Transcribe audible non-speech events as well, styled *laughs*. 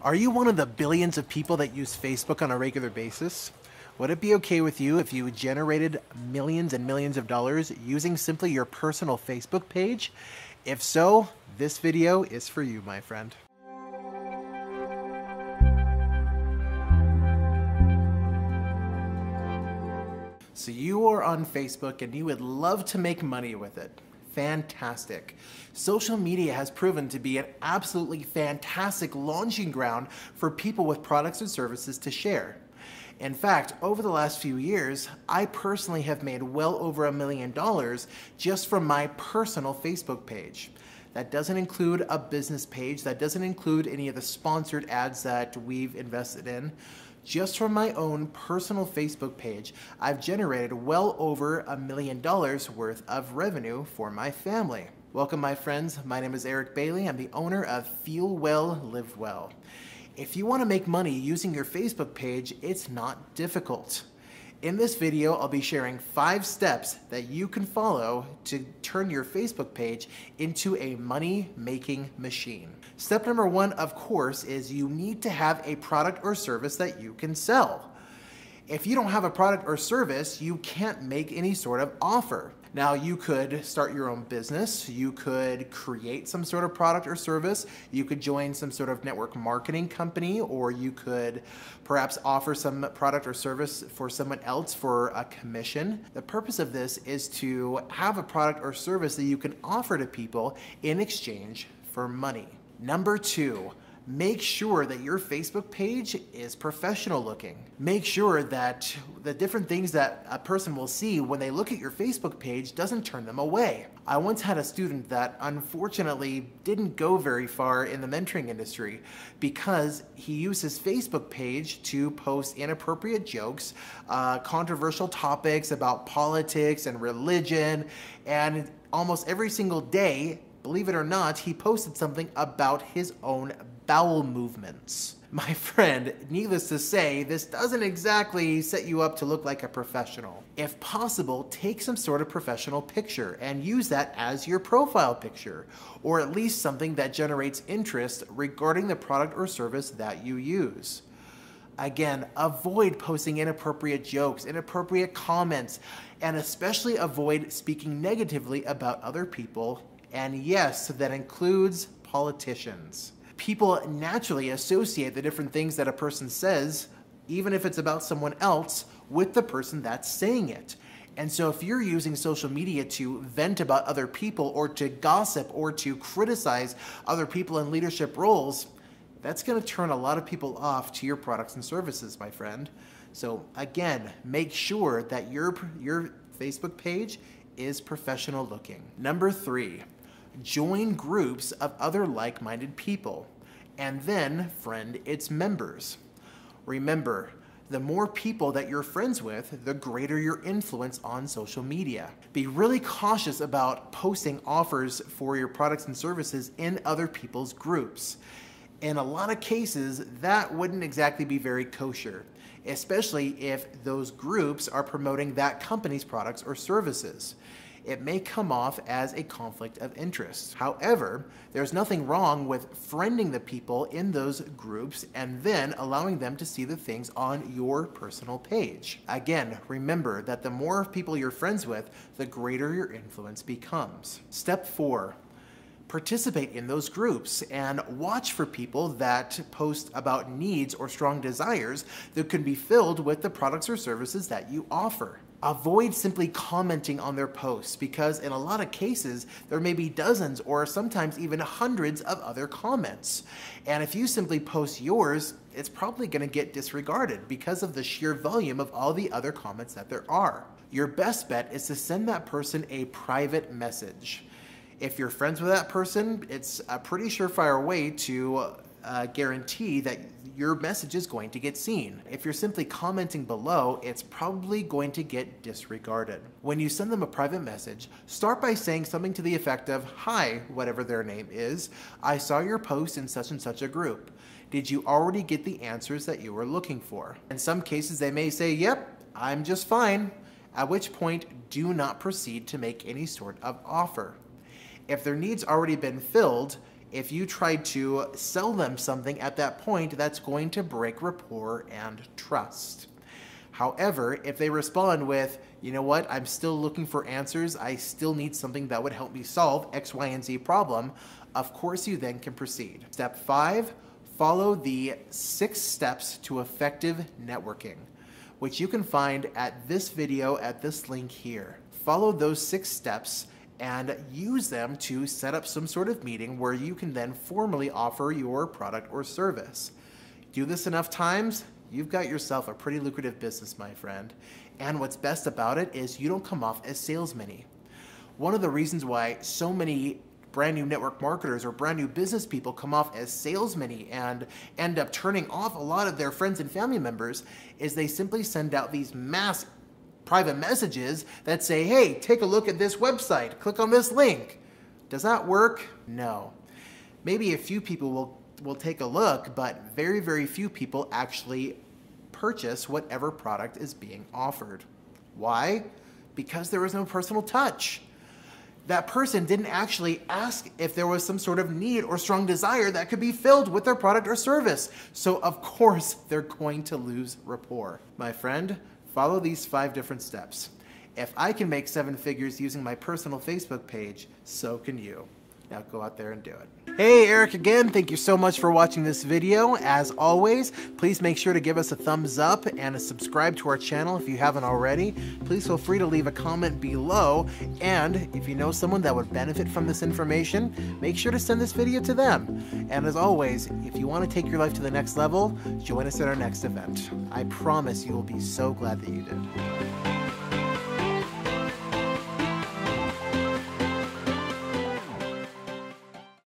Are you one of the billions of people that use Facebook on a regular basis? Would it be okay with you if you generated millions and millions of dollars using simply your personal Facebook page? If so, this video is for you, my friend. So you are on Facebook and you would love to make money with it fantastic. Social media has proven to be an absolutely fantastic launching ground for people with products and services to share. In fact, over the last few years, I personally have made well over a million dollars just from my personal Facebook page. That doesn't include a business page, that doesn't include any of the sponsored ads that we've invested in. Just from my own personal Facebook page, I've generated well over a million dollars worth of revenue for my family. Welcome, my friends. My name is Eric Bailey. I'm the owner of Feel Well, Live Well. If you want to make money using your Facebook page, it's not difficult. In this video, I'll be sharing five steps that you can follow to turn your Facebook page into a money-making machine. Step number one, of course, is you need to have a product or service that you can sell. If you don't have a product or service, you can't make any sort of offer. Now, you could start your own business, you could create some sort of product or service, you could join some sort of network marketing company, or you could perhaps offer some product or service for someone else for a commission. The purpose of this is to have a product or service that you can offer to people in exchange for money. Number two, make sure that your Facebook page is professional looking. Make sure that the different things that a person will see when they look at your Facebook page doesn't turn them away. I once had a student that unfortunately didn't go very far in the mentoring industry because he used his Facebook page to post inappropriate jokes, uh, controversial topics about politics and religion, and almost every single day believe it or not, he posted something about his own bowel movements. *laughs* My friend, needless to say, this doesn't exactly set you up to look like a professional. If possible, take some sort of professional picture and use that as your profile picture, or at least something that generates interest regarding the product or service that you use. Again, avoid posting inappropriate jokes, inappropriate comments, and especially avoid speaking negatively about other people and yes, that includes politicians. People naturally associate the different things that a person says, even if it's about someone else, with the person that's saying it. And so if you're using social media to vent about other people or to gossip or to criticize other people in leadership roles, that's going to turn a lot of people off to your products and services, my friend. So again, make sure that your your Facebook page is professional looking. Number 3, join groups of other like-minded people, and then friend its members. Remember, the more people that you're friends with, the greater your influence on social media. Be really cautious about posting offers for your products and services in other people's groups. In a lot of cases, that wouldn't exactly be very kosher, especially if those groups are promoting that company's products or services it may come off as a conflict of interest. However, there's nothing wrong with friending the people in those groups and then allowing them to see the things on your personal page. Again, remember that the more people you're friends with, the greater your influence becomes. Step four, participate in those groups and watch for people that post about needs or strong desires that can be filled with the products or services that you offer. Avoid simply commenting on their posts because in a lot of cases, there may be dozens or sometimes even hundreds of other comments. And if you simply post yours, it's probably going to get disregarded because of the sheer volume of all the other comments that there are. Your best bet is to send that person a private message. If you're friends with that person, it's a pretty surefire way to uh, guarantee that your message is going to get seen. If you're simply commenting below, it's probably going to get disregarded. When you send them a private message, start by saying something to the effect of, Hi, whatever their name is, I saw your post in such and such a group. Did you already get the answers that you were looking for? In some cases, they may say, Yep, I'm just fine, at which point, do not proceed to make any sort of offer. If their needs already been filled, If you try to sell them something at that point, that's going to break rapport and trust. However, if they respond with, you know what, I'm still looking for answers, I still need something that would help me solve X, Y, and Z problem, of course you then can proceed. Step five, follow the six steps to effective networking, which you can find at this video at this link here. Follow those six steps and use them to set up some sort of meeting where you can then formally offer your product or service. Do this enough times, you've got yourself a pretty lucrative business, my friend. And what's best about it is you don't come off as salesman One of the reasons why so many brand new network marketers or brand new business people come off as salesmen and end up turning off a lot of their friends and family members is they simply send out these mass private messages that say, hey, take a look at this website, click on this link. Does that work? No. Maybe a few people will, will take a look, but very, very few people actually purchase whatever product is being offered. Why? Because there is no personal touch. That person didn't actually ask if there was some sort of need or strong desire that could be filled with their product or service. So, of course, they're going to lose rapport. My friend, Follow these five different steps. If I can make seven figures using my personal Facebook page, so can you. Now go out there and do it. Hey, Eric again. Thank you so much for watching this video. As always, please make sure to give us a thumbs up and subscribe to our channel if you haven't already. Please feel free to leave a comment below. And if you know someone that would benefit from this information, make sure to send this video to them. And as always, if you want to take your life to the next level, join us at our next event. I promise you will be so glad that you did.